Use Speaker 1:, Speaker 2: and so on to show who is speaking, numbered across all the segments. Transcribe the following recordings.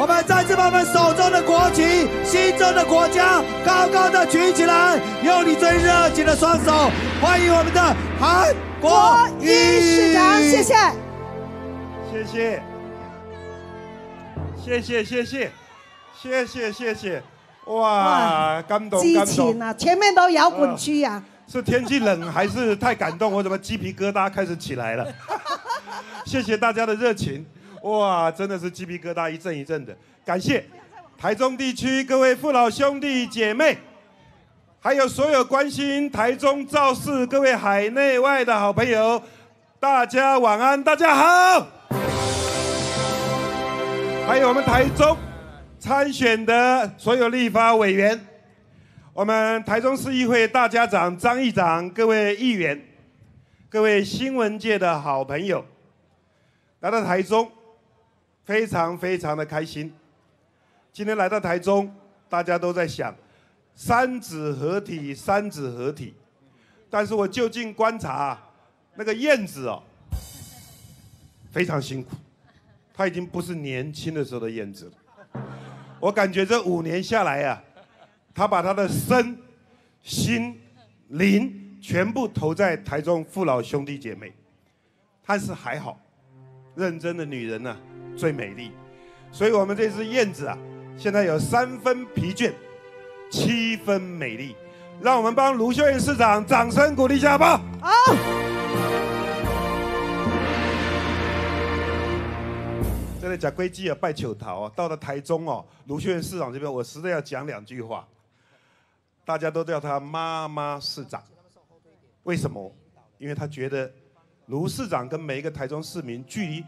Speaker 1: 我们再次把我们手中的国旗、心中的国家高高的举起来，用你最热情的双手欢迎我们的韩国
Speaker 2: 一市长，谢谢，
Speaker 3: 谢谢，谢谢，谢谢，谢谢，谢谢，哇，感动，
Speaker 2: 激，情啊，前面都摇滚区啊。
Speaker 3: 是天气冷还是太感动？我怎么鸡皮疙瘩开始起来了？谢谢大家的热情，哇，真的是鸡皮疙瘩一阵一阵的。感谢台中地区各位父老兄弟姐妹，还有所有关心台中造势各位海内外的好朋友，大家晚安，大家好。还有我们台中参选的所有立法委员。我们台中市议会大家长张议长，各位议员，各位新闻界的好朋友，来到台中，非常非常的开心。今天来到台中，大家都在想三子合体，三子合体。但是我就近观察，那个燕子哦，非常辛苦，她已经不是年轻的时候的燕子了。我感觉这五年下来啊。他把他的身、心、灵全部投在台中父老兄弟姐妹，但是还好，认真的女人呢最美丽，所以我们这只燕子啊，现在有三分疲倦，七分美丽，让我们帮卢秀燕市长掌声鼓励一下吧。好。好这里讲归基啊，拜求桃啊，到了台中哦，卢秀燕市长这边，我实在要讲两句话。大家都叫他妈妈市长，为什么？因为他觉得卢市长跟每一个台中市民距离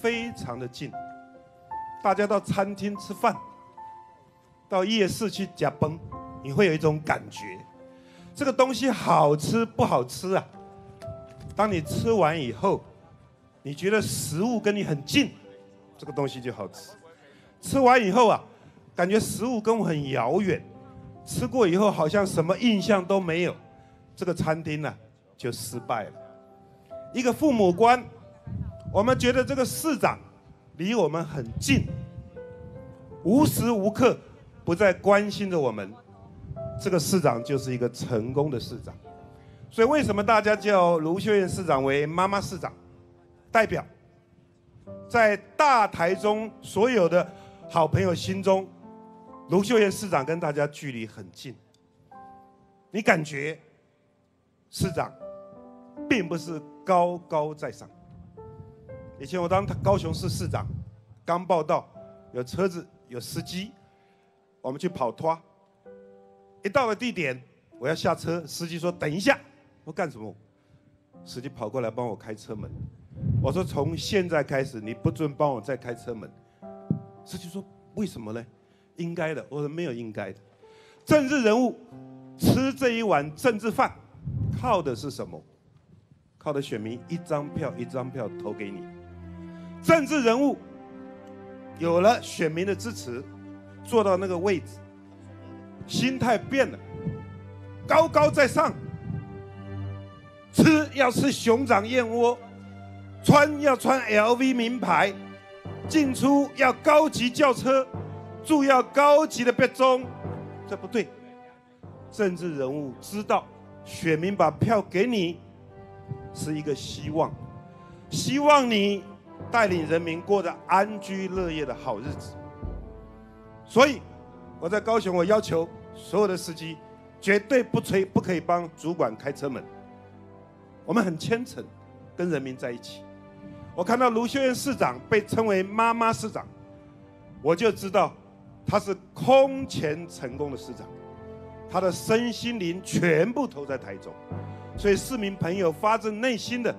Speaker 3: 非常的近。大家到餐厅吃饭，到夜市去夹崩，你会有一种感觉，这个东西好吃不好吃啊？当你吃完以后，你觉得食物跟你很近，这个东西就好吃。吃完以后啊，感觉食物跟我很遥远。吃过以后好像什么印象都没有，这个餐厅呢就失败了。一个父母官，我们觉得这个市长离我们很近，无时无刻不在关心着我们，这个市长就是一个成功的市长。所以为什么大家叫卢秀燕市长为妈妈市长？代表在大台中所有的好朋友心中。卢秀燕市长跟大家距离很近，你感觉市长并不是高高在上。以前我当高雄市市长，刚报道有车子有司机，我们去跑拖，一到了地点我要下车，司机说等一下，我干什么？司机跑过来帮我开车门，我说从现在开始你不准帮我再开车门。司机说为什么呢？应该的，我说没有应该的。政治人物吃这一碗政治饭，靠的是什么？靠的选民一张票一张票投给你。政治人物有了选民的支持，坐到那个位置，心态变了，高高在上，吃要吃熊掌燕窝，穿要穿 LV 名牌，进出要高级轿车。住要高级的别中，这不对。政治人物知道，选民把票给你，是一个希望，希望你带领人民过着安居乐业的好日子。所以我在高雄，我要求所有的司机，绝对不吹，不可以帮主管开车门。我们很虔诚，跟人民在一起。我看到卢秀燕市长被称为妈妈市长，我就知道。他是空前成功的市长，他的身心灵全部投在台中，所以市民朋友发自内心的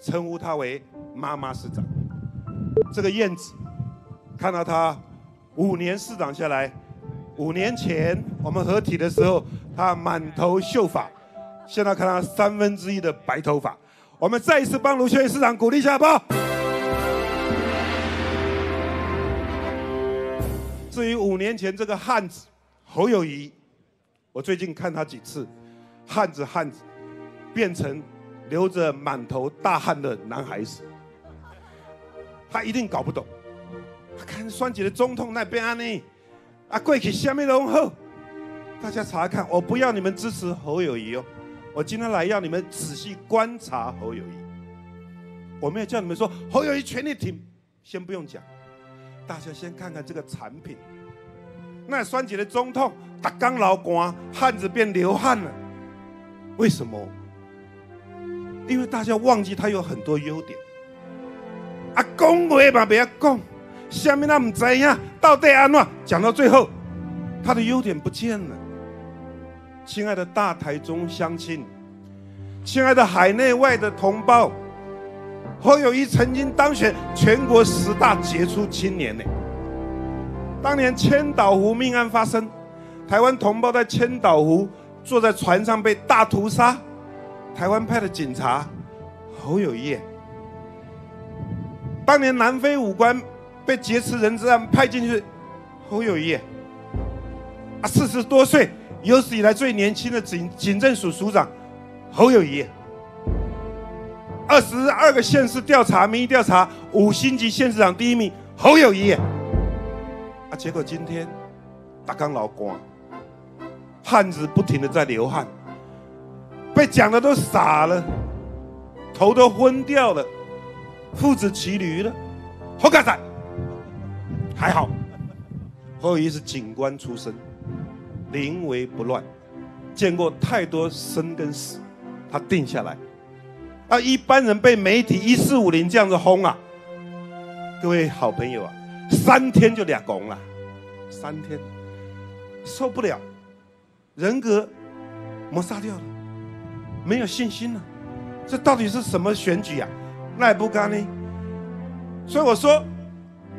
Speaker 3: 称呼他为妈妈市长。这个燕子，看到他五年市长下来，五年前我们合体的时候，他满头秀发，现在看他三分之一的白头发，我们再一次帮卢秀燕市长鼓励一下吧。至于五年前这个汉子侯友谊，我最近看他几次，汉子汉子变成流着满头大汗的男孩子，他一定搞不懂，看酸姐的中痛那边安呢，啊，过去下面拢好，大家查看，我不要你们支持侯友谊哦，我今天来要你们仔细观察侯友谊。我没有叫你们说侯友谊全力挺，先不用讲，大家先看看这个产品。那酸姐的中痛，打刚老光，汗子变流汗了，为什么？因为大家忘记他有很多优点。啊，讲话嘛不要讲，下面那唔知呀，到底安怎？讲到最后，他的优点不见了。亲爱的大台中乡亲，亲爱的海内外的同胞，侯友谊曾经当选全国十大杰出青年呢。当年千岛湖命案发生，台湾同胞在千岛湖坐在船上被大屠杀，台湾派的警察侯友谊。当年南非武官被劫持人质案派进去，侯友谊。啊，四十多岁，有史以来最年轻的警警政署署长侯友谊。二十二个县市调查民意调查，五星级县市长第一名侯友谊。啊结果今天，大刚老光，汉子不停的在流汗，被讲的都傻了，头都昏掉了，父子骑驴了，好干仔，还好，后羿是警官出身，临危不乱，见过太多生跟死，他定下来，啊，一般人被媒体一四五零这样子轰啊，各位好朋友啊。三天就俩拱了，三天。受不了，人格磨杀掉了，没有信心了，这到底是什么选举啊？那也不干呢。所以我说，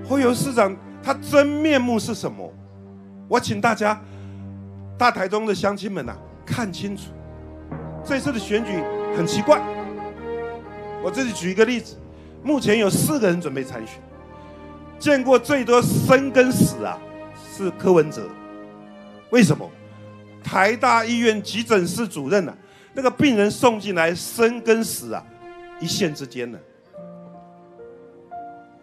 Speaker 3: 会有市长他真面目是什么？我请大家，大台中的乡亲们呐，看清楚，这次的选举很奇怪。我这里举一个例子，目前有四个人准备参选。见过最多生跟死啊，是柯文哲。为什么？台大医院急诊室主任啊，那个病人送进来生跟死啊，一线之间呢。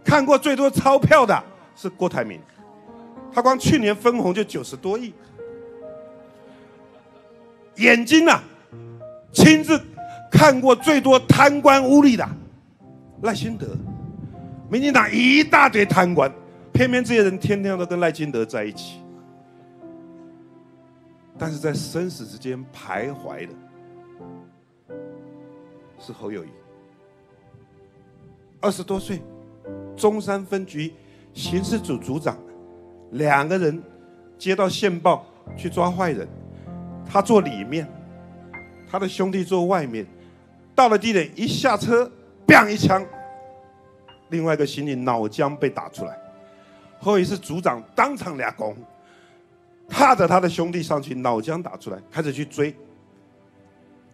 Speaker 3: 看过最多钞票的是郭台铭，他光去年分红就九十多亿。眼睛啊，亲自看过最多贪官污吏的赖清德。民进党一大堆贪官，偏偏这些人天天都跟赖清德在一起，但是在生死之间徘徊的是侯友谊，二十多岁，中山分局刑事组组长，两个人接到线报去抓坏人，他坐里面，他的兄弟坐外面，到了地点一下车，bang 一枪。另外一个刑警脑浆被打出来，后一次组长当场俩拱，踏着他的兄弟上去，脑浆打出来，开始去追。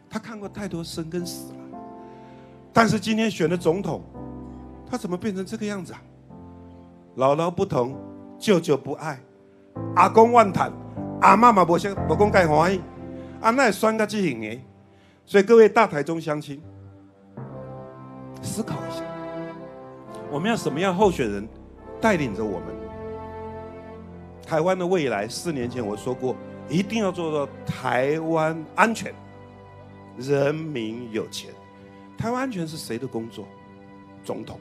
Speaker 3: 他看过太多生跟死了，但是今天选的总统，他怎么变成这个样子啊？姥姥不疼，舅舅不爱，阿公万谈，阿妈嘛不想不公盖欢喜，啊那也算个记性哎。所以各位大台中乡亲，思考一下。我们要什么样候选人带领着我们？台湾的未来，四年前我说过，一定要做到台湾安全、人民有钱。台湾安全是谁的工作？总统。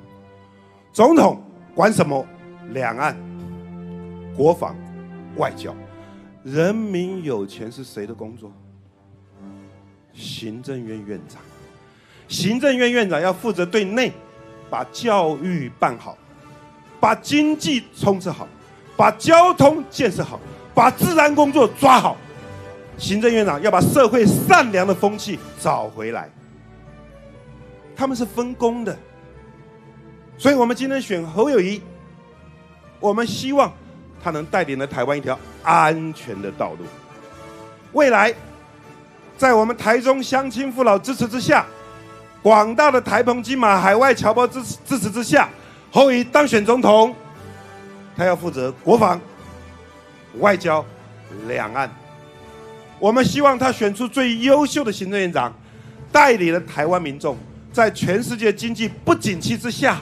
Speaker 3: 总统管什么？两岸、国防、外交。人民有钱是谁的工作？行政院院长。行政院院长要负责对内。把教育办好，把经济充实好，把交通建设好，把治安工作抓好。行政院长要把社会善良的风气找回来。他们是分工的，所以我们今天选侯友谊，我们希望他能带领了台湾一条安全的道路。未来，在我们台中乡亲父老支持之下。广大的台澎金马海外侨胞支持支持之下，侯友当选总统，他要负责国防、外交、两岸。我们希望他选出最优秀的行政院长，带领了台湾民众在全世界经济不景气之下，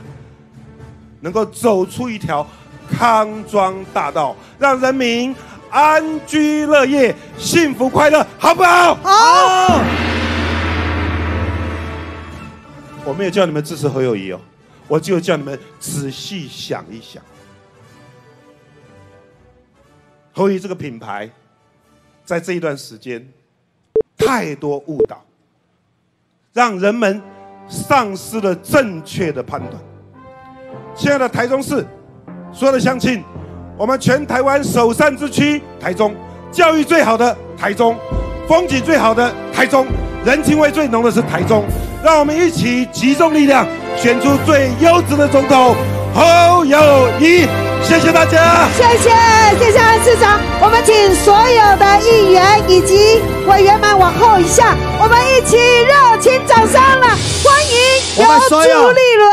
Speaker 3: 能够走出一条康庄大道，让人民安居乐业、幸福快乐，好不好？
Speaker 2: 好，
Speaker 3: 我没有叫你们支持何友谊哦，我只有叫你们仔细想一想，何友谊这个品牌，在这一段时间太多误导，让人们丧失了正确的判断。亲爱的台中市所有的乡亲，我们全台湾首善之区台中，教育最好的台中，风景最好的台中，人情味最浓的是台中。让我们一起集中力量，选出最优质的总统侯友谊。谢谢大家。
Speaker 2: 谢谢谢谢安市长，我们请所有的议员以及委员们往后一下，我们一起热情掌声了，欢迎
Speaker 1: 我们
Speaker 2: 由朱立伦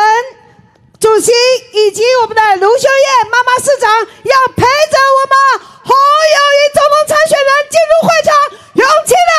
Speaker 2: 主席以及我们的卢秀燕妈妈市长，要陪着我们红友谊总盟参选人进入会场，有请。